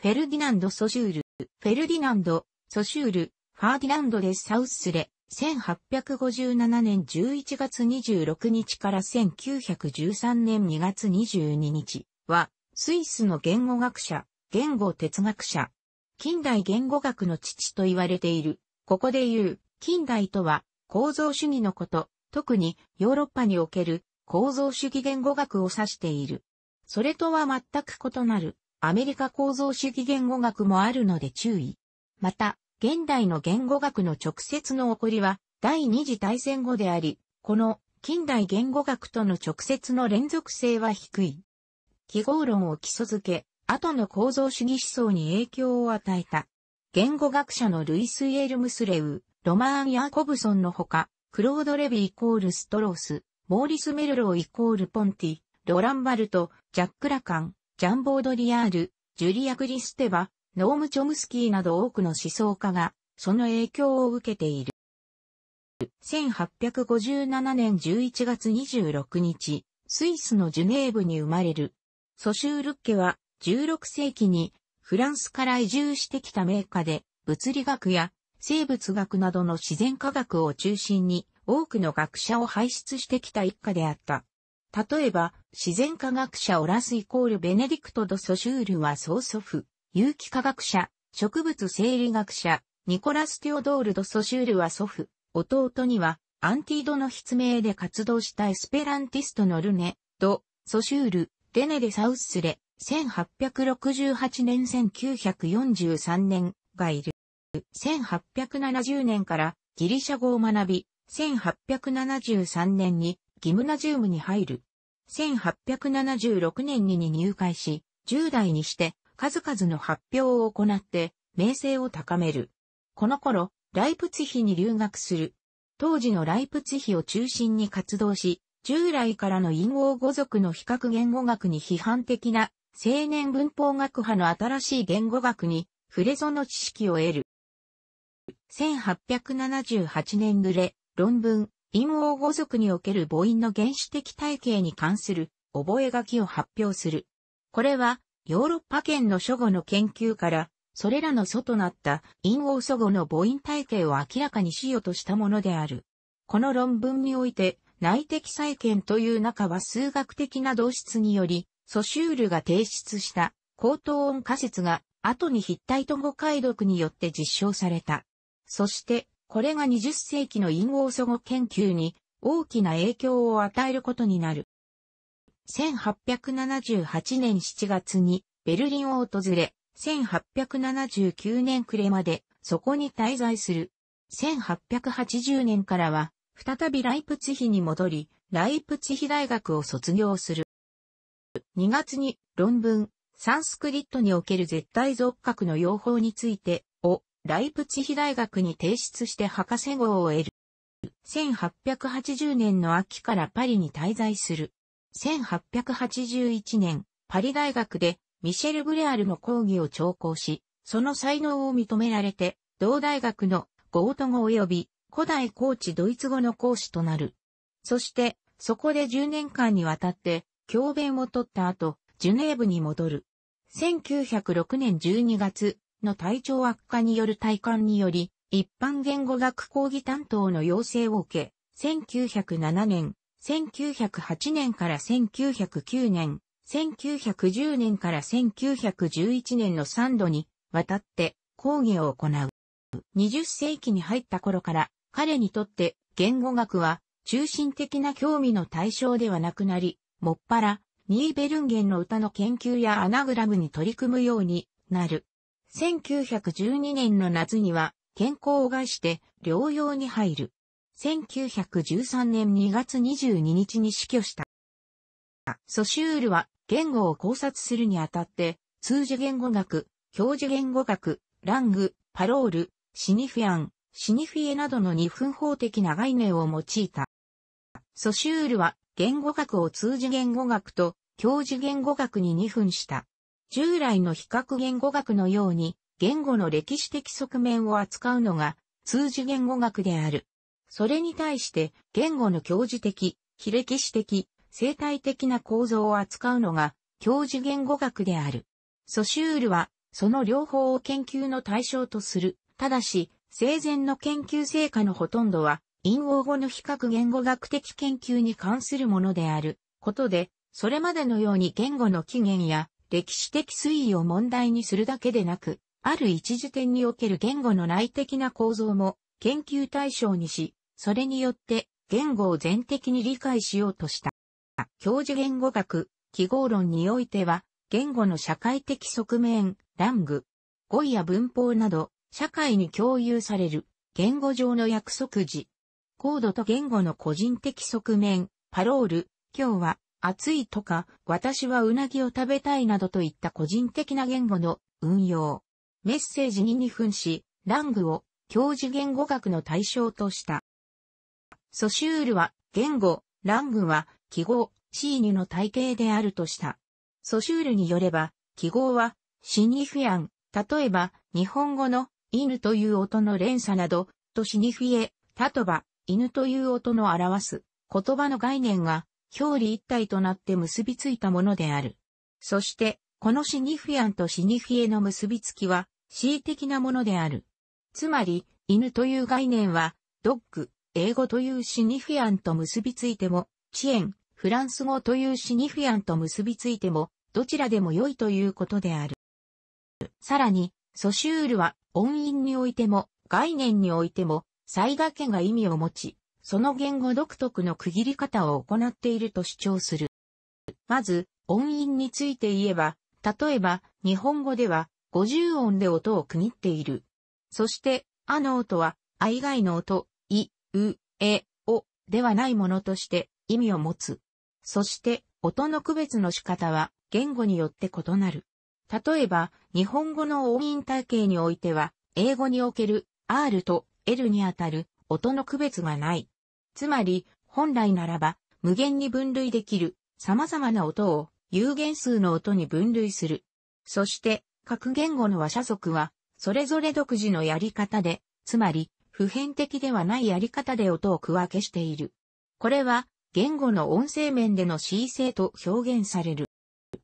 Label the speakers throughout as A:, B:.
A: フェルディナンド・ソシュール、フェルディナンド、ソシュール、ファーディナンド・デ・サウスレ、1857年11月26日から1913年2月22日は、スイスの言語学者、言語哲学者、近代言語学の父と言われている。ここで言う、近代とは、構造主義のこと、特にヨーロッパにおける構造主義言語学を指している。それとは全く異なる、アメリカ構造主義言語学もあるので注意。また、現代の言語学の直接の起こりは、第二次大戦後であり、この近代言語学との直接の連続性は低い。記号論を基礎づけ、後の構造主義思想に影響を与えた。言語学者のルイス・イエルムスレウ、ロマーン・ヤーコブソンのほか、クロード・レビイコール・ストロース、モーリス・メルローイコール・ポンティ、ロランバルト、ジャック・ラカン、ジャンボードリアール、ジュリア・クリステバ、ノーム・チョムスキーなど多くの思想家が、その影響を受けている。1857年11月26日、スイスのジュネーブに生まれる。ソシュールッケは16世紀にフランスから移住してきた名家で物理学や生物学などの自然科学を中心に多くの学者を輩出してきた一家であった。例えば、自然科学者オラスイコールベネディクト・ド・ソシュールは曽祖父、有機科学者、植物生理学者、ニコラス・テオドール・ド・ソシュールは祖父、弟には、アンティードの筆名で活動したエスペランティストのルネ、ド、ソシュール、レネデ・サウスレ、1868年1943年がいる。1870年からギリシャ語を学び、1873年にギムナジウムに入る。1876年に入会し、10代にして数々の発表を行って名声を高める。この頃、ライプツヒに留学する。当時のライプツヒを中心に活動し、従来からの陰王語族の比較言語学に批判的な青年文法学派の新しい言語学に触れその知識を得る。1878年暮れ、論文、陰王語族における母音の原始的体系に関する覚書を発表する。これはヨーロッパ圏の諸語の研究からそれらの祖となった陰王祖語の母音体系を明らかにしようとしたものである。この論文において、内的再建という中は数学的な導出により、ソシュールが提出した高等音仮説が後にヒッタイト語解読によって実証された。そして、これが20世紀の陰王祖語研究に大きな影響を与えることになる。1878年7月にベルリンを訪れ、1879年暮れまでそこに滞在する。1880年からは再びライプツヒに戻り、ライプツヒ大学を卒業する。2月に論文、サンスクリットにおける絶対属角の用法についてライプツヒ大学に提出して博士号を得る。1880年の秋からパリに滞在する。1881年、パリ大学でミシェル・ブレアルの講義を聴講し、その才能を認められて、同大学のゴート語及び古代高知ドイツ語の講師となる。そして、そこで10年間にわたって教鞭を取った後、ジュネーブに戻る。1906年12月の体調悪化による体感により、一般言語学講義担当の要請を受け、1907年、1908年から1909年、1910年から1911年の3度にわたって講義を行う。20世紀に入った頃から彼にとって言語学は中心的な興味の対象ではなくなり、もっぱらニーベルンゲンの歌の研究やアナグラムに取り組むようになる。1912年の夏には健康を害して療養に入る。1913年2月22日に死去した。ソシュールは言語を考察するにあたって、通詞言語学、表示言語学、ラング、パロール、シニフィアン、シニフィエなどの二分法的な概念を用いた。ソシュールは言語学を通詞言語学と教示言語学に二分した。従来の比較言語学のように言語の歴史的側面を扱うのが通詞言語学である。それに対して言語の教授的、非歴史的、生態的な構造を扱うのが教授言語学である。ソシュールはその両方を研究の対象とする。ただし、生前の研究成果のほとんどは、陰王語の比較言語学的研究に関するものであることで、それまでのように言語の起源や歴史的推移を問題にするだけでなく、ある一時点における言語の内的な構造も研究対象にし、それによって言語を全的に理解しようとした。教授言語学、記号論においては、言語の社会的側面、乱具、語彙や文法など、社会に共有される、言語上の約束時、コードと言語の個人的側面、パロール、今日は暑いとか、私はうなぎを食べたいなどといった個人的な言語の運用。メッセージに2分し、ラングを教授言語学の対象とした。ソシュールは言語、ラングは記号、シーニュの体系であるとした。ソシュールによれば、記号はシニフィアン、例えば日本語の犬という音の連鎖など、とシニフィエ、例えば犬という音の表す言葉の概念が表裏一体となって結びついたものである。そして、このシニフィアンとシニフィエの結びつきは、恣意的なものである。つまり、犬という概念は、ドッグ、英語というシニフィアンと結びついても、遅延、フランス語というシニフィアンと結びついても、どちらでも良いということである。さらに、ソシュールは音韻においても、概念においても、最大家が意味を持ち、その言語独特の区切り方を行っていると主張する。まず、音韻について言えば、例えば、日本語では、50音で音を区切っている。そして、あの音は、あ以外の音、い、う、え、お、ではないものとして意味を持つ。そして、音の区別の仕方は、言語によって異なる。例えば、日本語の音韻体系においては、英語における R と L にあたる音の区別がない。つまり、本来ならば、無限に分類できる、様々な音を有限数の音に分類する。そして、各言語の話者族は、それぞれ独自のやり方で、つまり、普遍的ではないやり方で音を区分けしている。これは、言語の音声面での恣意性と表現される。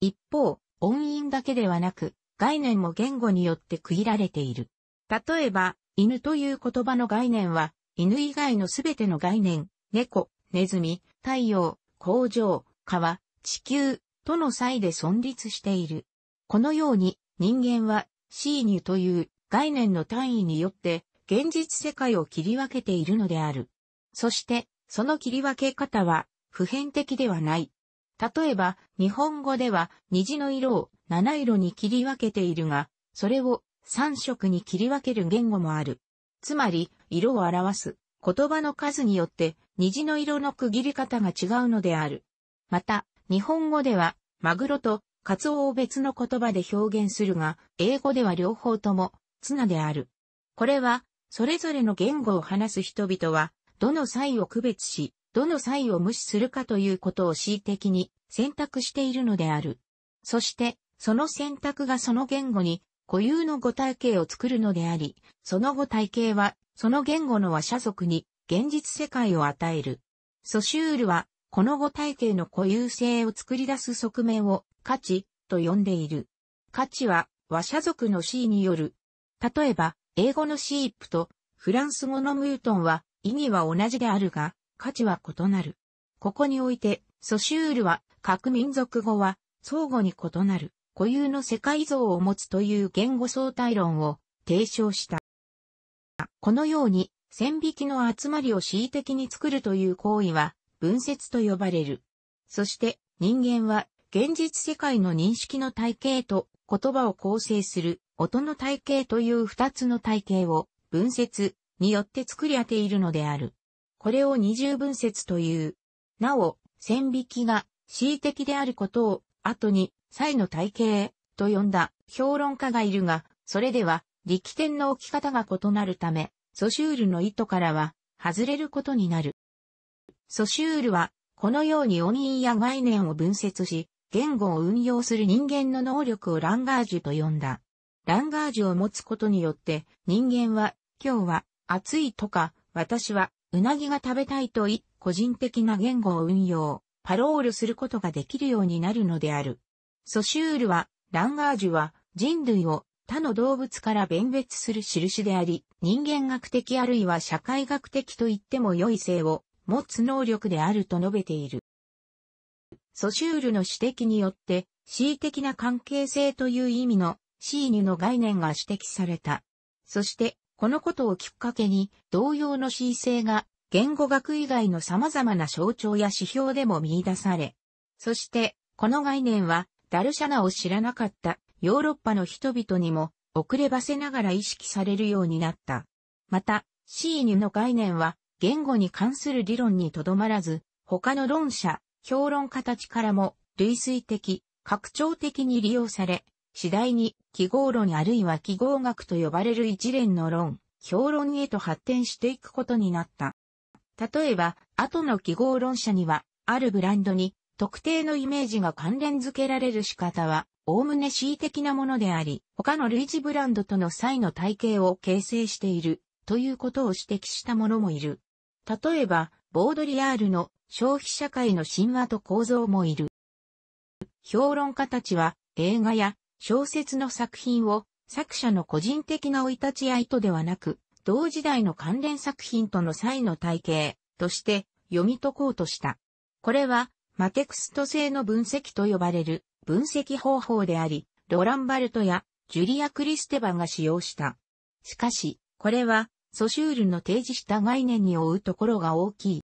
A: 一方、音韻だけではなく、概念も言語によって区切られている。例えば、犬という言葉の概念は、犬以外のすべての概念、猫、ネズミ、太陽、工場、川、地球、との際で存立している。このように人間はシーニュという概念の単位によって現実世界を切り分けているのである。そしてその切り分け方は普遍的ではない。例えば日本語では虹の色を七色に切り分けているが、それを三色に切り分ける言語もある。つまり、色を表す言葉の数によって虹の色の区切り方が違うのである。また、日本語では、マグロとカツオを別の言葉で表現するが、英語では両方とも、ツナである。これは、それぞれの言語を話す人々は、どの際を区別し、どの際を無視するかということを恣意的に選択しているのである。そして、その選択がその言語に固有の語体系を作るのであり、その語体系は、その言語の話者族に現実世界を与える。ソシュールは、この語体系の固有性を作り出す側面を価値と呼んでいる。価値は話者族の C による。例えば、英語のシープとフランス語のムートンは意味は同じであるが、価値は異なる。ここにおいて、ソシュールは各民族語は相互に異なる。固有の世界像を持つという言語相対論を提唱した。このように線引きの集まりを恣意的に作るという行為は分節と呼ばれる。そして人間は現実世界の認識の体系と言葉を構成する音の体系という二つの体系を分節によって作り当ているのである。これを二重分節という。なお、線引きが恣意的であることを後に際の体系と呼んだ評論家がいるが、それでは力点の置き方が異なるため、ソシュールの意図からは外れることになる。ソシュールはこのように音韻や概念を分節し、言語を運用する人間の能力をランガージュと呼んだ。ランガージュを持つことによって人間は今日は暑いとか私はうなぎが食べたいとい個人的な言語を運用、パロールすることができるようになるのである。ソシュールは、ランガージュは人類を他の動物から弁別する印であり、人間学的あるいは社会学的と言っても良い性を持つ能力であると述べている。ソシュールの指摘によって、恣意的な関係性という意味のシーニュの概念が指摘された。そして、このことをきっかけに、同様の恣意性が言語学以外の様々な象徴や指標でも見出され、そして、この概念は、ダルシャナを知らなかったヨーロッパの人々にも遅ればせながら意識されるようになった。また、シーニュの概念は言語に関する理論にとどまらず、他の論者、評論家たちからも類推的、拡張的に利用され、次第に記号論あるいは記号学と呼ばれる一連の論、評論へと発展していくことになった。例えば、後の記号論者には、あるブランドに特定のイメージが関連づけられる仕方は、おおむね恣意的なものであり、他の類似ブランドとの際の体系を形成している、ということを指摘した者もいる。例えば、ボードリアールの消費社会の神話と構造もいる。評論家たちは映画や小説の作品を作者の個人的な生い立ち合いとではなく、同時代の関連作品との際の体系として読み解こうとした。これはマテクスト性の分析と呼ばれる分析方法であり、ロランバルトやジュリア・クリステバが使用した。しかし、これはソシュールの提示した概念に追うところが大きい。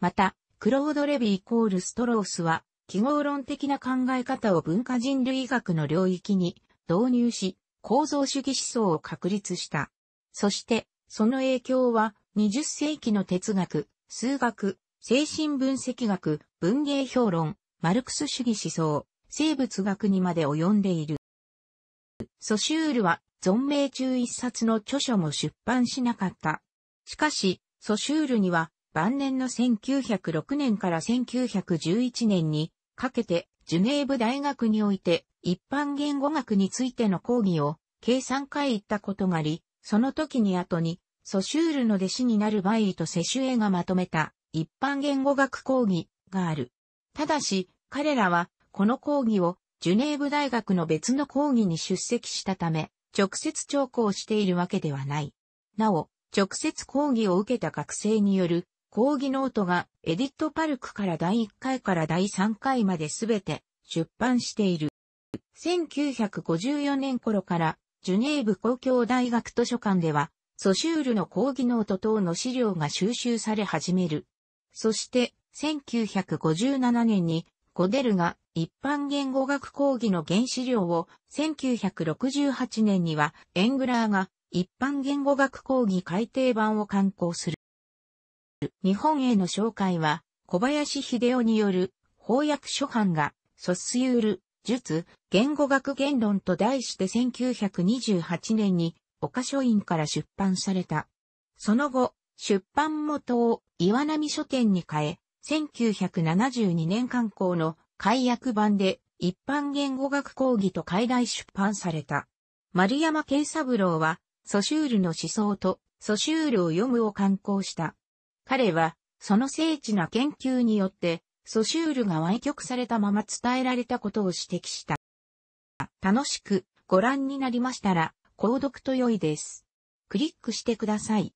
A: また、クロード・レビイコールストロースは、記号論的な考え方を文化人類学の領域に導入し、構造主義思想を確立した。そして、その影響は20世紀の哲学、数学、精神分析学、文芸評論、マルクス主義思想、生物学にまで及んでいる。ソシュールは存命中一冊の著書も出版しなかった。しかし、ソシュールには晩年の1906年から1911年にかけてジュネーブ大学において一般言語学についての講義を計3回行ったことがあり、その時に後にソシュールの弟子になるバイリとセシュエがまとめた一般言語学講義がある。ただし、彼らはこの講義をジュネーブ大学の別の講義に出席したため、直接聴講しているわけではない。なお、直接講義を受けた学生による講義ノートがエディットパルクから第1回から第3回まですべて出版している。1954年頃からジュネーブ公共大学図書館ではソシュールの講義ノート等の資料が収集され始める。そして、1957年に、ゴデルが一般言語学講義の原資料を、1968年には、エングラーが一般言語学講義改訂版を刊行する。日本への紹介は、小林秀夫による翻訳書版が、ソスユール、術、言語学言論と題して1928年に、岡書院から出版された。その後、出版元を岩波書店に変え、1972年刊行の解約版で一般言語学講義と解題出版された。丸山慶三郎は、ソシュールの思想とソシュールを読むを刊行した。彼は、その精緻な研究によって、ソシュールが歪曲されたまま伝えられたことを指摘した。楽しくご覧になりましたら、購読と良いです。クリックしてください。